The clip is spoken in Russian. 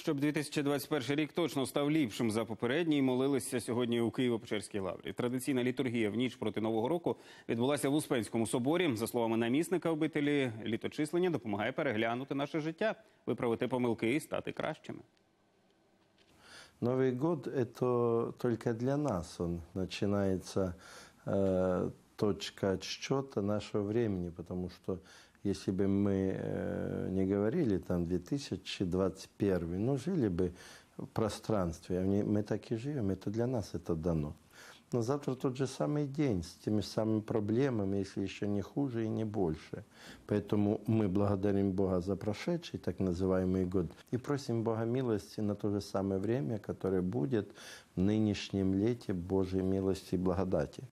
Щоб 2021 рік точно став ліпшим за попередній, молилися сьогодні у Києво-Печерській лаврі. Традиційна літургія в ніч проти нового року відбулася в Успенському соборі. За словами намісника обителі, літочислення допомагає переглянути наше життя, виправити помилки і стати кращими. Новый год – это только для нас. Он начинается э, точка отсчета нашего времени, потому что если бы мы э, не говорили там 2021, ну жили бы в пространстве, а не- мы так и живем, это для нас это дано. Но завтра тот же самый день с теми самыми проблемами, если еще не хуже и не больше. Поэтому мы благодарим Бога за прошедший так называемый год и просим Бога милости на то же самое время, которое будет в нынешнем лете Божьей милости и благодати.